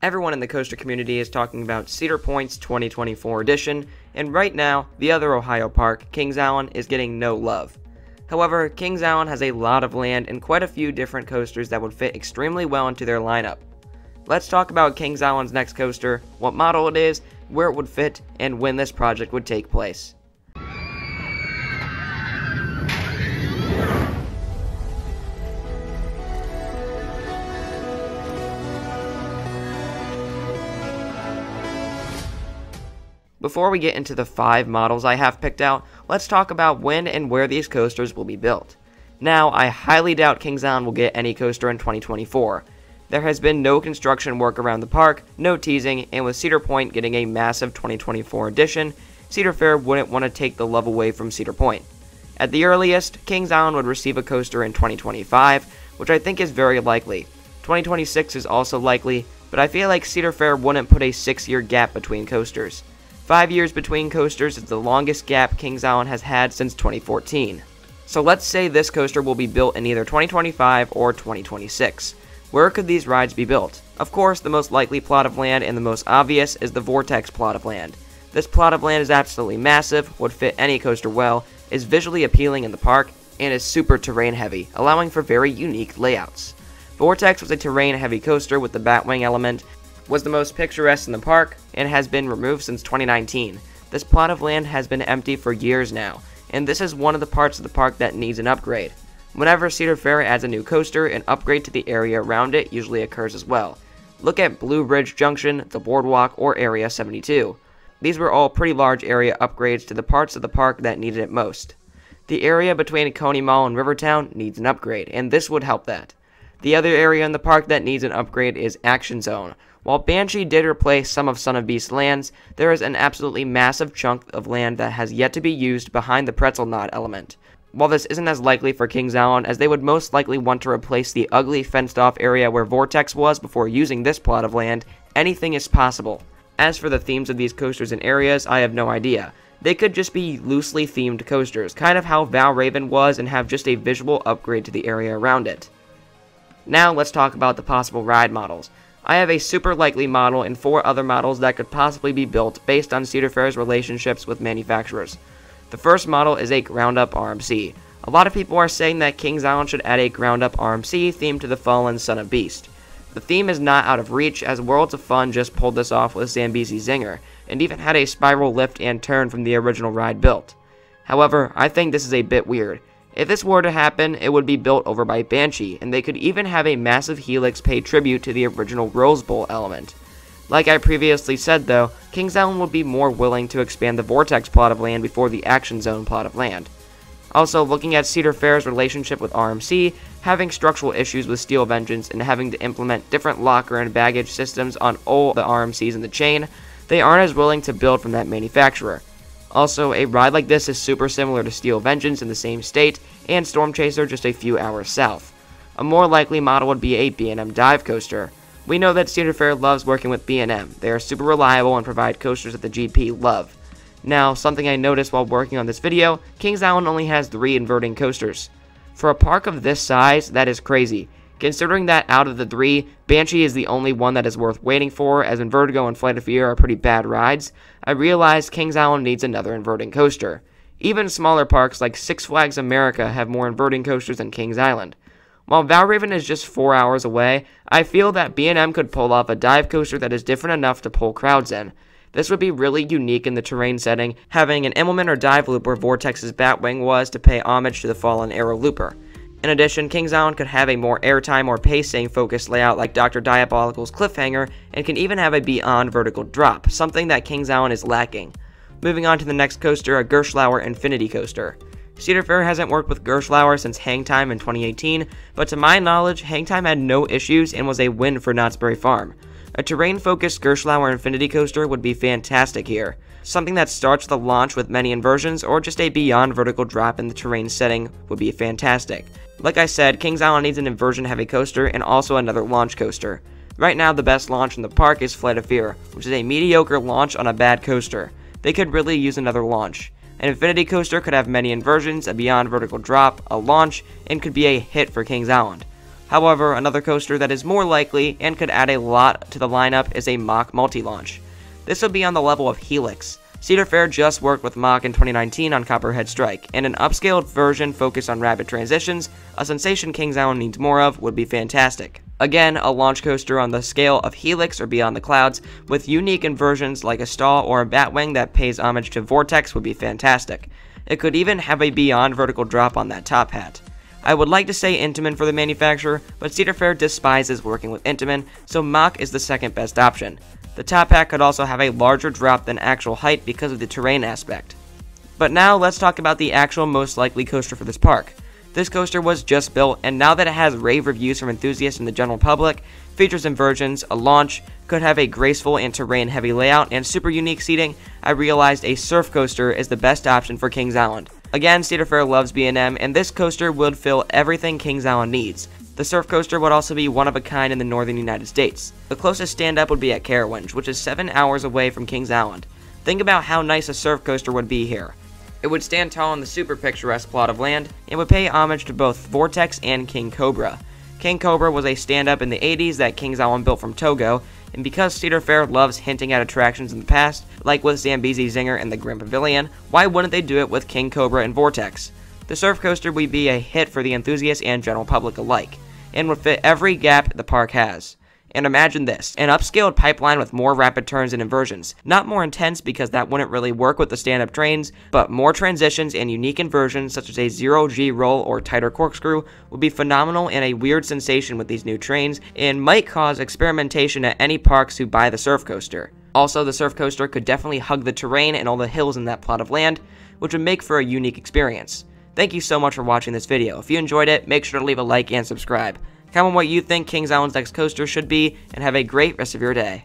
Everyone in the coaster community is talking about Cedar Point's 2024 edition, and right now, the other Ohio park, Kings Island, is getting no love. However, Kings Island has a lot of land and quite a few different coasters that would fit extremely well into their lineup. Let's talk about Kings Island's next coaster, what model it is, where it would fit, and when this project would take place. Before we get into the five models I have picked out, let's talk about when and where these coasters will be built. Now, I highly doubt Kings Island will get any coaster in 2024. There has been no construction work around the park, no teasing, and with Cedar Point getting a massive 2024 addition, Cedar Fair wouldn't want to take the love away from Cedar Point. At the earliest, Kings Island would receive a coaster in 2025, which I think is very likely. 2026 is also likely, but I feel like Cedar Fair wouldn't put a six year gap between coasters. Five years between coasters is the longest gap Kings Island has had since 2014. So let's say this coaster will be built in either 2025 or 2026. Where could these rides be built? Of course, the most likely plot of land and the most obvious is the Vortex plot of land. This plot of land is absolutely massive, would fit any coaster well, is visually appealing in the park, and is super terrain heavy, allowing for very unique layouts. Vortex was a terrain heavy coaster with the Batwing element, was the most picturesque in the park, and has been removed since 2019. This plot of land has been empty for years now, and this is one of the parts of the park that needs an upgrade. Whenever Cedar Fair adds a new coaster, an upgrade to the area around it usually occurs as well. Look at Blue Ridge Junction, the Boardwalk, or Area 72. These were all pretty large area upgrades to the parts of the park that needed it most. The area between Coney Mall and Rivertown needs an upgrade, and this would help that. The other area in the park that needs an upgrade is Action Zone, while Banshee did replace some of Son of Beast's lands, there is an absolutely massive chunk of land that has yet to be used behind the pretzel knot element. While this isn't as likely for Kings Island, as they would most likely want to replace the ugly fenced off area where Vortex was before using this plot of land, anything is possible. As for the themes of these coasters and areas, I have no idea. They could just be loosely themed coasters, kind of how Valravn was, and have just a visual upgrade to the area around it. Now let's talk about the possible ride models. I have a super likely model and four other models that could possibly be built based on Cedar Fair's relationships with manufacturers. The first model is a ground up RMC. A lot of people are saying that Kings Island should add a ground up RMC theme to the fallen Son of Beast. The theme is not out of reach, as Worlds of Fun just pulled this off with Zambezi Zinger, and even had a spiral lift and turn from the original ride built. However, I think this is a bit weird. If this were to happen, it would be built over by Banshee, and they could even have a massive helix pay tribute to the original Rose Bowl element. Like I previously said though, Kings Island would be more willing to expand the Vortex plot of land before the Action Zone plot of land. Also, looking at Cedar Fair's relationship with RMC, having structural issues with Steel Vengeance and having to implement different locker and baggage systems on all the RMCs in the chain, they aren't as willing to build from that manufacturer. Also, a ride like this is super similar to Steel Vengeance in the same state, and Storm Chaser just a few hours south. A more likely model would be a B&M dive coaster. We know that Cedar Fair loves working with B&M. They are super reliable and provide coasters that the GP love. Now, something I noticed while working on this video, Kings Island only has 3 inverting coasters. For a park of this size, that is crazy. Considering that out of the three, Banshee is the only one that is worth waiting for, as Invertigo and Flight of Fear are pretty bad rides, I realized Kings Island needs another inverting coaster. Even smaller parks like Six Flags America have more inverting coasters than Kings Island. While Valravn is just 4 hours away, I feel that B&M could pull off a dive coaster that is different enough to pull crowds in. This would be really unique in the terrain setting, having an Immelmann or dive loop where Vortex's Batwing was to pay homage to the fallen Arrow Looper. In addition, Kings Island could have a more airtime or pacing focused layout like Dr. Diabolical's Cliffhanger, and can even have a beyond vertical drop, something that Kings Island is lacking. Moving on to the next coaster, a Gerstlauer Infinity Coaster. Cedar Fair hasn't worked with Gerstlauer since Hangtime in 2018, but to my knowledge, Hangtime had no issues and was a win for Knott's Berry Farm. A terrain-focused Gerstlauer Infinity Coaster would be fantastic here something that starts the launch with many inversions, or just a beyond vertical drop in the terrain setting would be fantastic. Like I said, Kings Island needs an inversion heavy coaster and also another launch coaster. Right now, the best launch in the park is Flight of Fear, which is a mediocre launch on a bad coaster. They could really use another launch. An Infinity Coaster could have many inversions, a beyond vertical drop, a launch, and could be a hit for Kings Island. However, another coaster that is more likely and could add a lot to the lineup is a Mack multi-launch. This will be on the level of Helix. Cedar Fair just worked with Mack in 2019 on Copperhead Strike, and an upscaled version focused on rapid transitions, a sensation Kings Island needs more of, would be fantastic. Again, a launch coaster on the scale of Helix or Beyond the Clouds, with unique inversions like a stall or a batwing that pays homage to Vortex would be fantastic. It could even have a Beyond vertical drop on that top hat. I would like to say Intamin for the manufacturer, but Cedar Fair despises working with Intamin, so Mack is the second best option. The top hat could also have a larger drop than actual height because of the terrain aspect. But now let's talk about the actual most likely coaster for this park. This coaster was just built, and now that it has rave reviews from enthusiasts and the general public, features inversions, a launch, could have a graceful and terrain heavy layout, and super unique seating, I realized a surf coaster is the best option for Kings Island. Again, Cedar Fair loves B&M, and this coaster would fill everything Kings Island needs. The surf coaster would also be one of a kind in the northern United States. The closest stand-up would be at Carowinds, which is 7 hours away from Kings Island. Think about how nice a surf coaster would be here. It would stand tall on the super picturesque plot of land and would pay homage to both Vortex and King Cobra. King Cobra was a stand-up in the 80s that Kings Island built from Togo, and because Cedar Fair loves hinting at attractions in the past, like with Zambezi Zinger and the Grim Pavilion, why wouldn't they do it with King Cobra and Vortex? The surf coaster would be a hit for the enthusiasts and general public alike, and would fit every gap the park has. And imagine this an upscaled pipeline with more rapid turns and inversions. Not more intense because that wouldn't really work with the stand up trains, but more transitions and unique inversions such as a zero G roll or tighter corkscrew would be phenomenal and a weird sensation with these new trains and might cause experimentation at any parks who buy the surf coaster. Also, the surf coaster could definitely hug the terrain and all the hills in that plot of land, which would make for a unique experience. Thank you so much for watching this video. If you enjoyed it, make sure to leave a like and subscribe. Comment what you think Kings Island's next coaster should be, and have a great rest of your day.